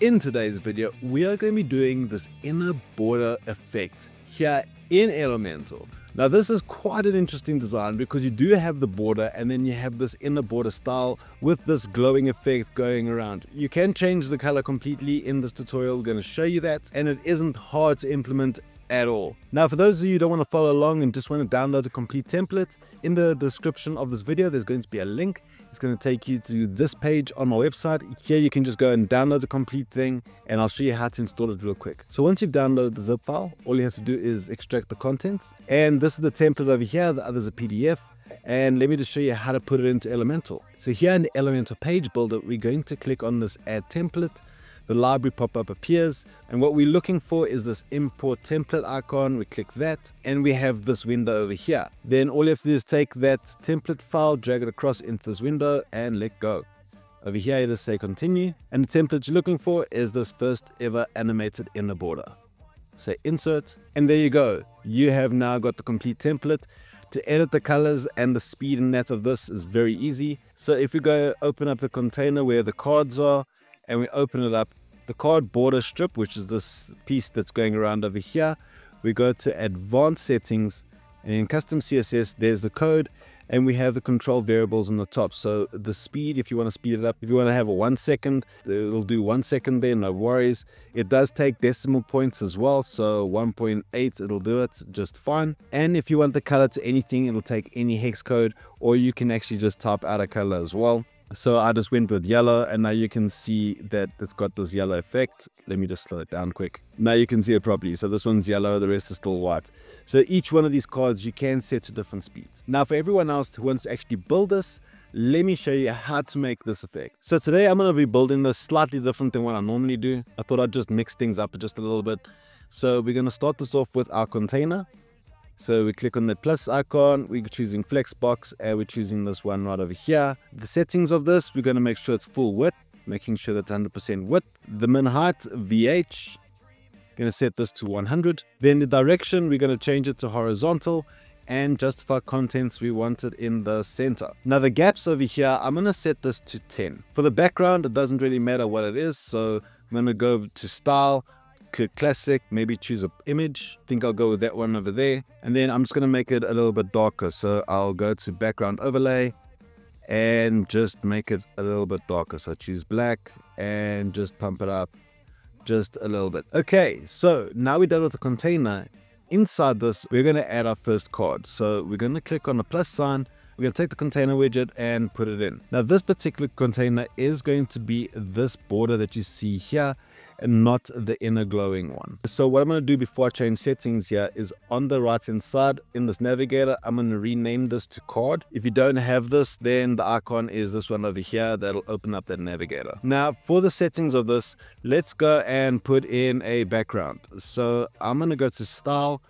In today's video, we are going to be doing this inner border effect here in Elementor. Now this is quite an interesting design because you do have the border and then you have this inner border style with this glowing effect going around. You can change the color completely in this tutorial, we're going to show you that and it isn't hard to implement at all. Now for those of you who don't want to follow along and just want to download a complete template, in the description of this video there's going to be a link it's going to take you to this page on my website. Here you can just go and download the complete thing and I'll show you how to install it real quick. So once you've downloaded the zip file, all you have to do is extract the contents. And this is the template over here, the other is a PDF. And let me just show you how to put it into Elementor. So here in the Elementor page builder, we're going to click on this add template the library pop-up appears and what we're looking for is this import template icon. We click that and we have this window over here. Then all you have to do is take that template file drag it across into this window and let go. Over here you just say continue and the template you're looking for is this first ever animated inner border. Say insert and there you go. You have now got the complete template. To edit the colors and the speed and that of this is very easy. So if we go open up the container where the cards are and we open it up the card border strip, which is this piece that's going around over here. We go to advanced settings and in custom CSS, there's the code and we have the control variables on the top. So the speed, if you want to speed it up, if you want to have a one second, it'll do one second there, no worries. It does take decimal points as well. So 1.8, it'll do it just fine. And if you want the color to anything, it'll take any hex code, or you can actually just type out a color as well. So I just went with yellow and now you can see that it's got this yellow effect. Let me just slow it down quick. Now you can see it properly. So this one's yellow, the rest is still white. So each one of these cards you can set to different speeds. Now for everyone else who wants to actually build this, let me show you how to make this effect. So today I'm going to be building this slightly different than what I normally do. I thought I'd just mix things up just a little bit. So we're going to start this off with our container. So we click on the plus icon, we're choosing Flexbox, and we're choosing this one right over here. The settings of this, we're going to make sure it's full width, making sure that's 100% width. The min height, VH, going to set this to 100. Then the direction, we're going to change it to horizontal and justify contents we want it in the center. Now the gaps over here, I'm going to set this to 10. For the background, it doesn't really matter what it is. So I'm to go to style click classic, maybe choose an image. I think I'll go with that one over there. And then I'm just going to make it a little bit darker. So I'll go to background overlay and just make it a little bit darker. So choose black and just pump it up just a little bit. Okay, so now we're done with the container. Inside this, we're going to add our first card. So we're going to click on the plus sign. We're going to take the container widget and put it in. Now this particular container is going to be this border that you see here and not the inner glowing one. So what I'm going to do before I change settings here is on the right hand side in this navigator, I'm going to rename this to card. If you don't have this, then the icon is this one over here that'll open up that navigator. Now for the settings of this, let's go and put in a background. So I'm going to go to style,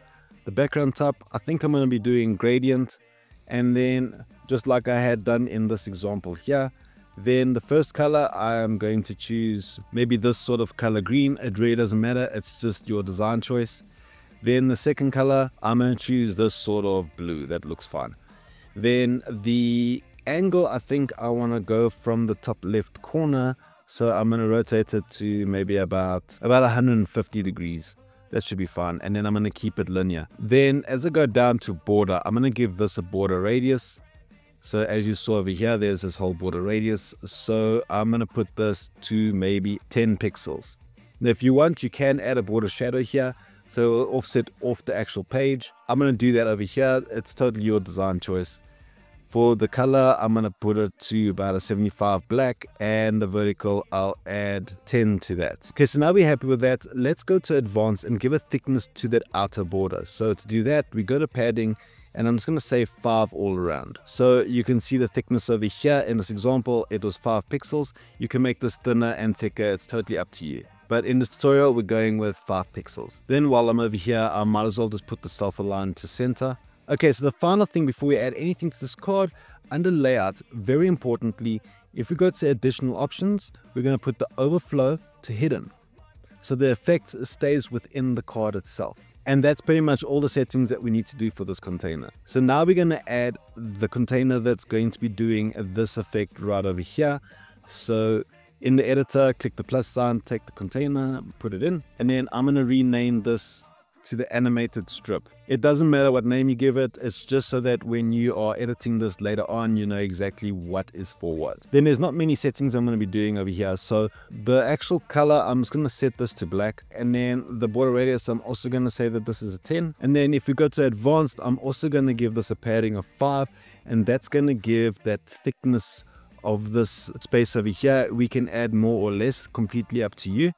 the background type. I think I'm going to be doing gradient and then just like I had done in this example here, then the first color, I am going to choose maybe this sort of color green. It really doesn't matter. It's just your design choice. Then the second color, I'm going to choose this sort of blue. That looks fine. Then the angle, I think I want to go from the top left corner. So I'm going to rotate it to maybe about, about 150 degrees. That should be fine. And then I'm going to keep it linear. Then as I go down to border, I'm going to give this a border radius. So as you saw over here, there's this whole border radius. So I'm going to put this to maybe 10 pixels. Now, if you want, you can add a border shadow here. So offset off the actual page. I'm going to do that over here. It's totally your design choice. For the color, I'm going to put it to about a 75 black and the vertical, I'll add 10 to that. Okay, so now we're happy with that. Let's go to advanced and give a thickness to that outer border. So to do that, we go to padding and I'm just going to say 5 all around. So you can see the thickness over here. In this example, it was 5 pixels. You can make this thinner and thicker. It's totally up to you. But in this tutorial, we're going with 5 pixels. Then while I'm over here, I might as well just put the self align to center. Okay, so the final thing before we add anything to this card, under layout, very importantly, if we go to additional options, we're going to put the overflow to hidden. So the effect stays within the card itself. And that's pretty much all the settings that we need to do for this container. So now we're going to add the container that's going to be doing this effect right over here. So In the editor, click the plus sign, take the container, put it in, and then I'm going to rename this to the animated strip. It doesn't matter what name you give it, it's just so that when you are editing this later on, you know exactly what is for what. Then there's not many settings I'm going to be doing over here. So the actual color, I'm just going to set this to black. And then the border radius, I'm also going to say that this is a 10. And then if we go to advanced, I'm also going to give this a padding of 5. And that's going to give that thickness of this space over here. We can add more or less, completely up to you.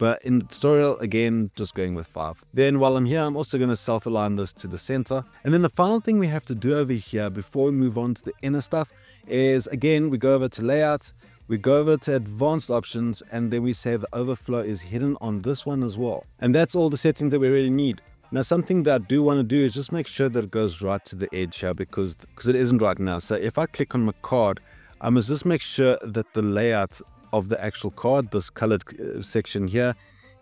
But in the tutorial, again, just going with 5. Then while I'm here, I'm also going to self-align this to the center. And then the final thing we have to do over here before we move on to the inner stuff is, again, we go over to layout, we go over to advanced options, and then we say the overflow is hidden on this one as well. And that's all the settings that we really need. Now something that I do want to do is just make sure that it goes right to the edge here because, because it isn't right now. So if I click on my card, I must just make sure that the layout of the actual card, this colored uh, section here,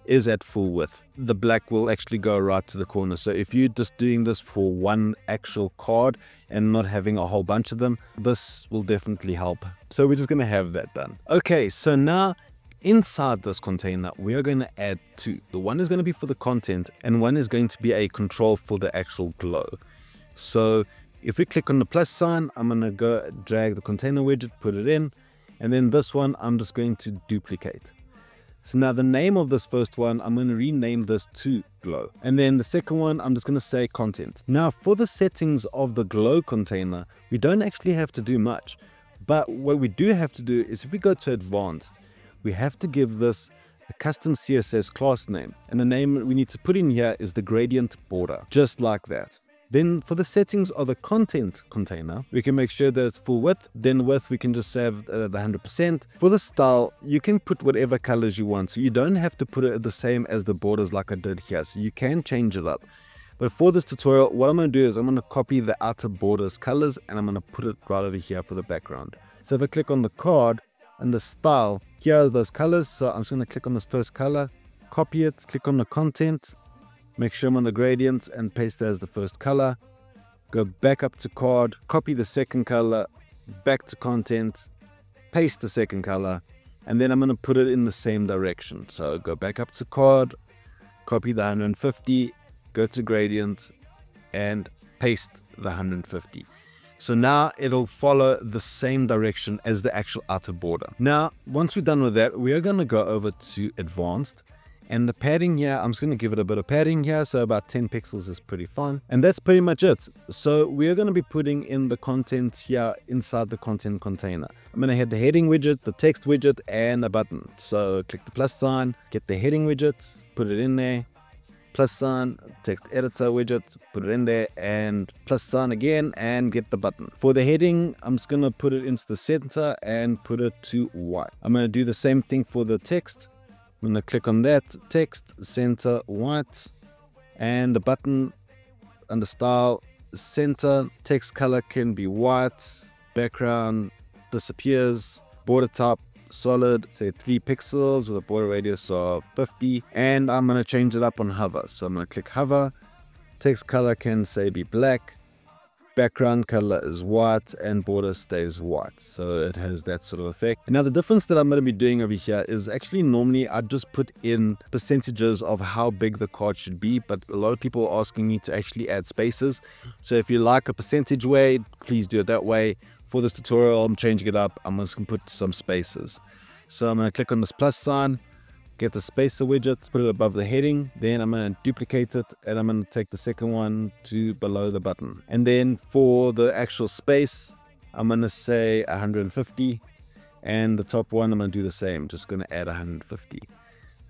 is at full width. The black will actually go right to the corner. So if you're just doing this for one actual card and not having a whole bunch of them, this will definitely help. So we're just to have that done. Okay, so now inside this container, we are going to add two. The one is to be for the content and one is going to be a control for the actual glow. So if we click on the plus sign, I'm to go drag the container widget, put it in, and then this one, I'm just going to duplicate. So now the name of this first one, I'm going to rename this to glow. And then the second one, I'm just going to say content. Now for the settings of the glow container, we don't actually have to do much. But what we do have to do is if we go to advanced, we have to give this a custom CSS class name. And the name we need to put in here is the gradient border, just like that. Then for the settings of the content container, we can make sure that it's full width. Then width, we can just have uh, the 100%. For the style, you can put whatever colors you want. So you don't have to put it the same as the borders like I did here. So you can change it up. But for this tutorial, what I'm going to do is I'm going to copy the outer borders colors and I'm going to put it right over here for the background. So if I click on the card and the style, here are those colors. So I'm just going to click on this first color, copy it, click on the content, make sure I'm on the gradient and paste as the first color. Go back up to card, copy the second color, back to content, paste the second color, and then I'm going to put it in the same direction. So go back up to card, copy the 150, go to gradient, and paste the 150. So now it'll follow the same direction as the actual outer border. Now, once we're done with that, we are going to go over to advanced and the padding here, I'm just going to give it a bit of padding here. So about 10 pixels is pretty fine. And that's pretty much it. So we're going to be putting in the content here inside the content container. I'm going to hit the heading widget, the text widget, and a button. So click the plus sign, get the heading widget, put it in there, plus sign, text editor widget, put it in there, and plus sign again, and get the button. For the heading, I'm just going to put it into the center and put it to white. I'm going to do the same thing for the text. I'm to click on that text, center white, and the button under style center text color can be white, background disappears, border top, solid, say 3 pixels with a border radius of 50, and I'm going to change it up on hover. So I'm going to click hover, text color can say be black, background color is white and border stays white. So it has that sort of effect. Now the difference that i'm going to be doing over here is actually normally i just put in percentages of how big the card should be but a lot of people are asking me to actually add spaces. So if you like a percentage way please do it that way. For this tutorial i'm changing it up. I'm just going to put some spaces. So i'm going to click on this plus sign get the spacer widget, put it above the heading. Then I'm going to duplicate it and I'm going to take the second one to below the button. And then for the actual space, I'm going to say 150. And the top one, I'm going to do the same. Just going to add 150.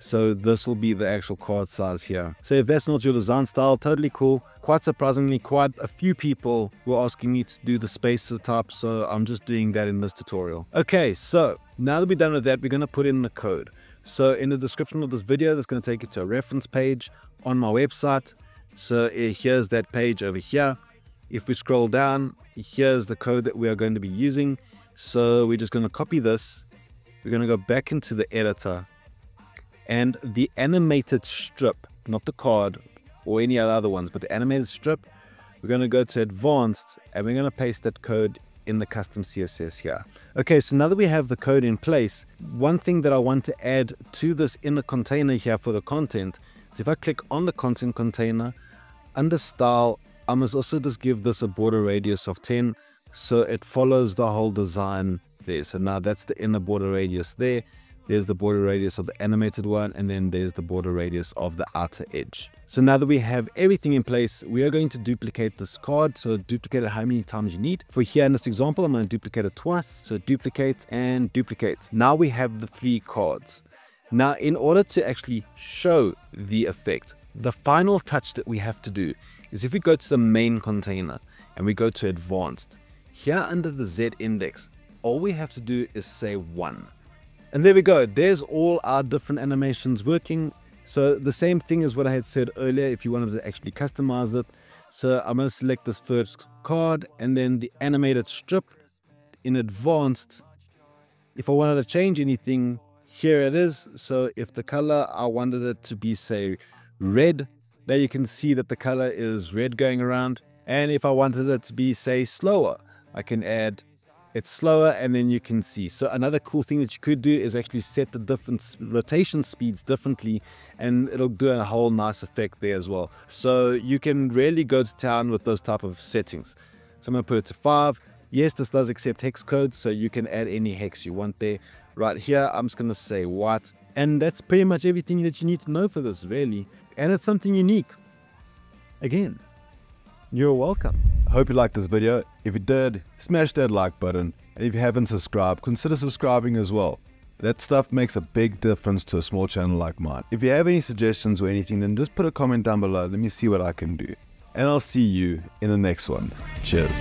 So this will be the actual card size here. So if that's not your design style, totally cool. Quite surprisingly, quite a few people were asking me to do the space spacer type, so I'm just doing that in this tutorial. Okay, so now that we're done with that, we're going to put in the code. So in the description of this video, that's going to take you to a reference page on my website. So eh, here's that page over here. If we scroll down, here's the code that we are going to be using. So we're just going to copy this. We're going to go back into the editor and the animated strip, not the card or any other ones, but the animated strip, we're going to go to advanced and we're going to paste that code in the custom CSS here. Okay, so now that we have the code in place, one thing that I want to add to this inner container here for the content is if I click on the content container, under style, I must also just give this a border radius of 10 so it follows the whole design there. So now that's the inner border radius there. There's the border radius of the animated one, and then there's the border radius of the outer edge. So now that we have everything in place, we are going to duplicate this card. So duplicate it how many times you need. For here in this example, I'm going to duplicate it twice. So duplicate and duplicate. Now we have the three cards. Now, in order to actually show the effect, the final touch that we have to do is if we go to the main container and we go to advanced, here under the Z index, all we have to do is say one. And there we go. There's all our different animations working. So the same thing as what I had said earlier if you wanted to actually customize it. So I'm going to select this first card and then the animated strip in advanced. If I wanted to change anything, here it is. So if the color, I wanted it to be say red, there you can see that the color is red going around. And if I wanted it to be say slower, I can add it's slower and then you can see. So another cool thing that you could do is actually set the different rotation speeds differently and it'll do a whole nice effect there as well. So you can really go to town with those type of settings. So I'm to put it to 5. Yes, this does accept hex codes, so you can add any hex you want there. Right here, I'm just to say white. And that's pretty much everything that you need to know for this, really. And it's something unique. Again, you're welcome. Hope you liked this video. If you did, smash that like button. And if you haven't subscribed, consider subscribing as well. That stuff makes a big difference to a small channel like mine. If you have any suggestions or anything, then just put a comment down below. Let me see what I can do. And I'll see you in the next one. Cheers.